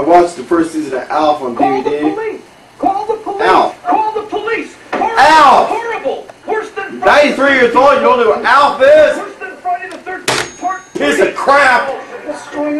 I watched the first season of Alf on Call DVD. the police! Call the police! Alf. Call the police! Horrible! Alf. Horrible! Worse than 93 years old, you don't know what Alf is? Worse than Friday the 13th part Piece of crap! What's going